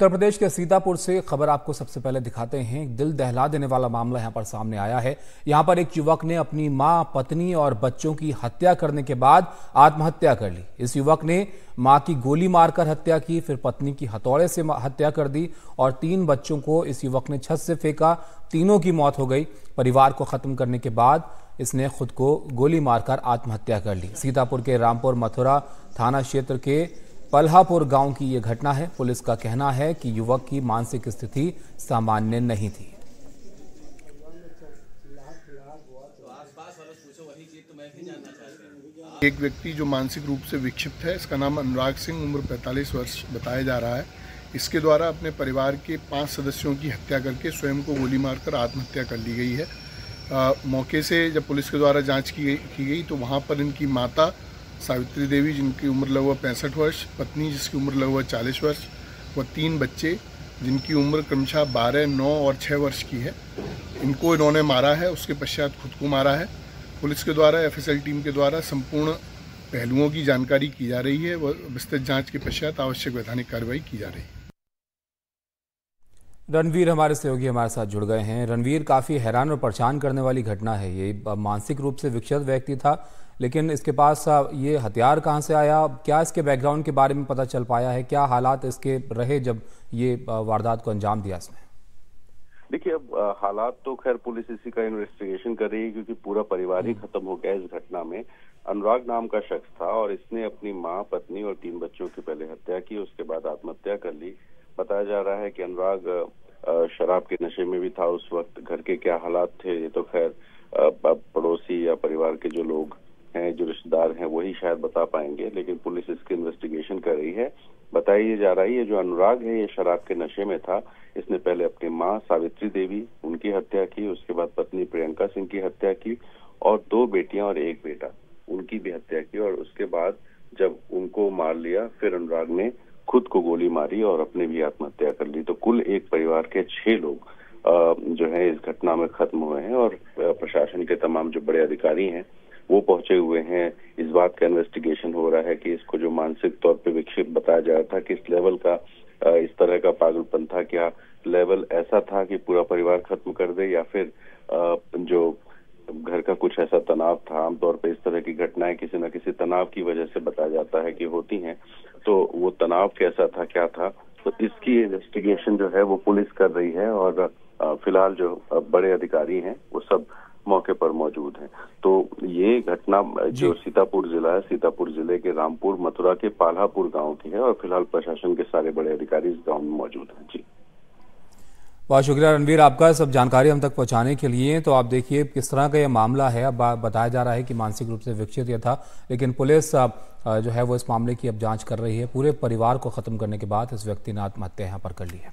उत्तर प्रदेश के सीतापुर से खबर आपको सबसे पहले दिखाते हैं। दिल दहला देने वाला मामला यहाँ पर सामने आया है। यहाँ पर एक युवक ने अपनी माँ, पत्नी और बच्चों की हत्या करने के बाद आत्महत्या कर ली। इस युवक ने माँ की गोली मारकर हत्या की, फिर पत्नी की हथौड़े से हत्या कर दी और तीन बच्चों को इस युवक ने छत से फेंका। तीनों की मौत हो गई। परिवार को खत्म करने के बाद इसने खुद को गोली मारकर आत्महत्या कर ली। सीतापुर के रामपुर मथुरा थाना क्षेत्र के पल्हापुर गाँव की यह घटना है। पुलिस का कहना है कि युवक की मानसिक स्थिति सामान्य नहीं थी। एक व्यक्ति जो मानसिक रूप से विक्षिप्त है इसका नाम अनुराग सिंह उम्र 45 वर्ष बताया जा रहा है। इसके द्वारा अपने परिवार के पाँच सदस्यों की हत्या करके स्वयं को गोली मारकर आत्महत्या कर ली गई है। आ, मौके से जब पुलिस के द्वारा जाँच की गई की गई तो वहाँ पर इनकी माता सावित्री देवी, जिनकी उम्र लगभग पैंसठ वर्ष, पत्नी, जिसकी उम्र लगभग चालीस वर्ष व तीन बच्चे, जिनकी उम्र क्रमशः बारह, नौ और छः वर्ष की है। इनको इन्होंने मारा है, उसके पश्चात खुद को मारा है। पुलिस के द्वारा, एफएसएल टीम के द्वारा संपूर्ण पहलुओं की जानकारी की जा रही है। व विस्तृत जाँच के पश्चात आवश्यक वैधानिक कार्रवाई की जा रही है। रणवीर हमारे सहयोगी हमारे साथ जुड़ गए हैं। रणवीर काफ़ी हैरान और परेशान करने वाली घटना है। ये मानसिक रूप से विक्षत व्यक्ति था लेकिन इसके पास ये हथियार कहाँ से आया? क्या इसके बैकग्राउंड के बारे में पता चल पाया है? क्या हालात इसके रहे जब ये वारदात को अंजाम दिया इसने? देखिए अब हालात तो खैर पुलिस इसी का इन्वेस्टिगेशन कर रही है क्योंकि पूरा परिवार ही हम्म। खत्म हो गया इस घटना में। अनुराग नाम का शख्स था और इसने अपनी माँ पत्नी और तीन बच्चों की पहले हत्या की उसके बाद आत्महत्या कर ली। बताया जा रहा है कि अनुराग शराब के नशे में भी था उस वक्त, घर के क्या हालात थे, ये तो खैर पड़ोसी या परिवार के जो लोग हैं, जो रिश्तेदार हैं, वही शायद बता पाएँगे, लेकिन पुलिस इसकी इन्वेस्टिगेशन कर रही है। बताइए जा रही है, जो अनुराग है, ये शराब के नशे में था, इसने पहले अपनी माँ, सावित्री देवी, उनकी हत्या की, उसके बाद पत्नी प्रियंका सिंह की हत्या की, और दो बेटियाँ और एक बेटा, उनकी भी हत्या की, और उसके बाद जब उनको मार लिया, फिर अनुराग ने खुद को गोली मारी और अपने भी आत्महत्या कर ली। तो कुल एक परिवार के छह लोग जो है, इस घटना में खत्म हुए हैं और प्रशासन के तमाम जो बड़े अधिकारी हैं, वो पहुँचे हुए हैं। इस बात का इन्वेस्टिगेशन हो रहा है कि इसको जो मानसिक तौर पे विक्षिप्त बताया जा रहा था किस लेवल का इस तरह का पागलपन था। क्या लेवल ऐसा था कि पूरा परिवार खत्म कर दे या फिर जो का कुछ ऐसा तनाव था। आमतौर पर इस तरह की घटनाएँ किसी न किसी तनाव की वजह से बताया जाता है कि होती हैं। तो वो तनाव कैसा था क्या था? तो इसकी इन्वेस्टिगेशन जो है वो पुलिस कर रही है और फ़िलहाल जो बड़े अधिकारी हैं वो सब मौके पर मौजूद हैं। तो ये घटना जो। सीतापुर जिला है सीतापुर ज़िले के रामपुर मथुरा के पाल्हापुर गाँव की है और फ़िलहाल प्रशासन के सारे बड़े अधिकारी इस गाँव में मौजूद हैं। जी। बहुत शुक्रिया रणवीर, आपका सब जानकारी हम तक पहुँचाने के लिए। तो आप देखिए किस तरह का ये मामला है। अब बताया जा रहा है कि मानसिक रूप से विकसित यह था, लेकिन पुलिस जो है वो इस मामले की अब जाँच कर रही है। पूरे परिवार को खत्म करने के बाद इस व्यक्ति ने आत्महत्या यहाँ पर कर ली है।